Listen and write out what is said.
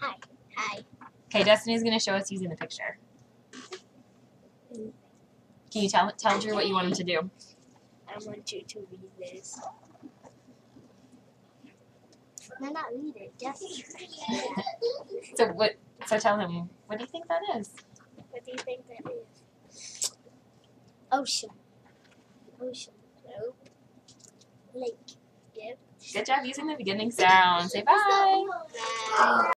Hi. Hi. Okay, Destiny's gonna show us using the picture. Can you tell tell Drew what you want him to do? I want you to read this. No, not read it. Just. So what? So tell him. What do you think that is? What do you think that is? Ocean. Ocean. No. Lake. Yep. Good job using the beginning sound. Say bye. Bye.